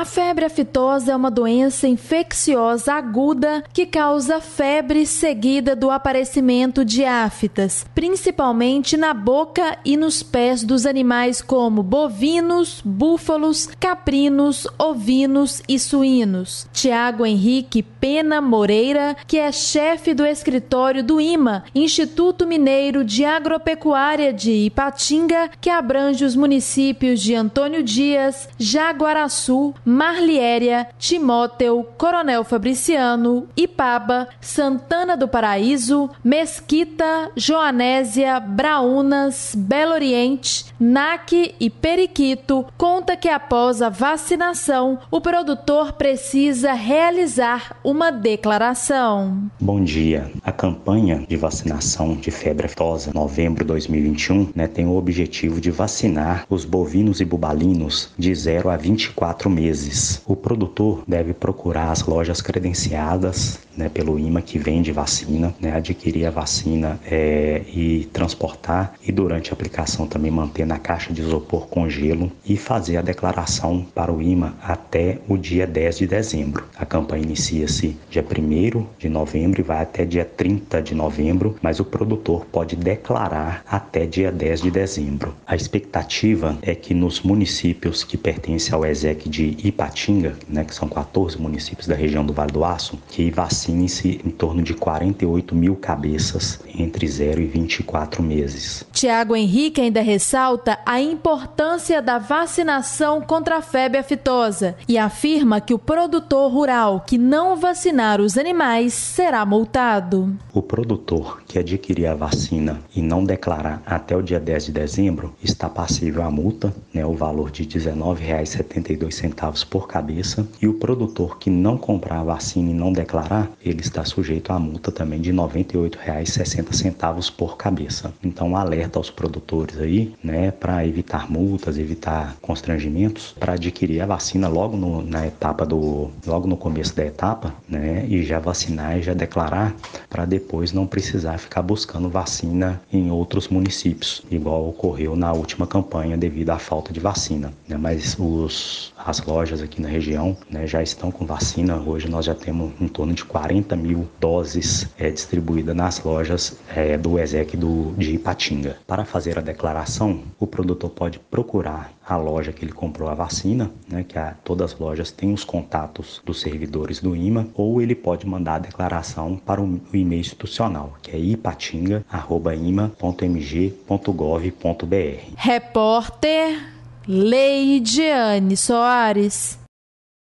A febre aftosa é uma doença infecciosa aguda que causa febre seguida do aparecimento de aftas, principalmente na boca e nos pés dos animais como bovinos, búfalos, caprinos, ovinos e suínos. Tiago Henrique Pena Moreira, que é chefe do escritório do IMA, Instituto Mineiro de Agropecuária de Ipatinga, que abrange os municípios de Antônio Dias, Jaguaraçu, Marliéria, Timóteo, Coronel Fabriciano, Ipaba, Santana do Paraíso, Mesquita, Joanésia, Braunas, Belo Oriente, NAC e Periquito, conta que após a vacinação, o produtor precisa realizar uma declaração. Bom dia. A campanha de vacinação de febre aftosa novembro 2021 né, tem o objetivo de vacinar os bovinos e bubalinos de 0 a 24 meses O produtor deve procurar as lojas credenciadas né, pelo IMA que vende vacina, né, adquirir a vacina é, e transportar e durante a aplicação também manter na caixa de isopor com gelo e fazer a declaração para o IMA até o dia 10 de dezembro. A campanha inicia-se dia 1 de novembro e vai até dia 30 de novembro, mas o produtor pode declarar até dia 10 de dezembro. A expectativa é que nos municípios que pertencem ao ESEC de Ipatinga, né, que são 14 municípios da região do Vale do Aço, que vacine-se em torno de 48 mil cabeças entre 0 e 24 meses. Tiago Henrique ainda ressalta a importância da vacinação contra a febre aftosa e afirma que o produtor rural que não vacinar os animais será multado. O produtor que adquirir a vacina e não declarar até o dia 10 de dezembro está passível a multa, né, o valor de R$ 19,72 por cabeça e o produtor que não comprar a vacina e não declarar, ele está sujeito a multa também de R$ 98,60 por cabeça. Então, alerta aos produtores aí, né, para evitar multas, evitar constrangimentos, para adquirir a vacina logo no, na etapa do, logo no começo da etapa, né, e já vacinar e já declarar, para depois não precisar ficar buscando vacina em outros municípios, igual ocorreu na última campanha devido à falta de vacina. Né, mas os, as lojas lojas aqui na região né, já estão com vacina. Hoje nós já temos em torno de 40 mil doses é, distribuídas nas lojas é, do ESEC do, de Ipatinga. Para fazer a declaração, o produtor pode procurar a loja que ele comprou a vacina, né, que a, todas as lojas têm os contatos dos servidores do IMA, ou ele pode mandar a declaração para o, o e-mail institucional, que é ipatinga.ima.mg.gov.br. Repórter Leidiane Soares.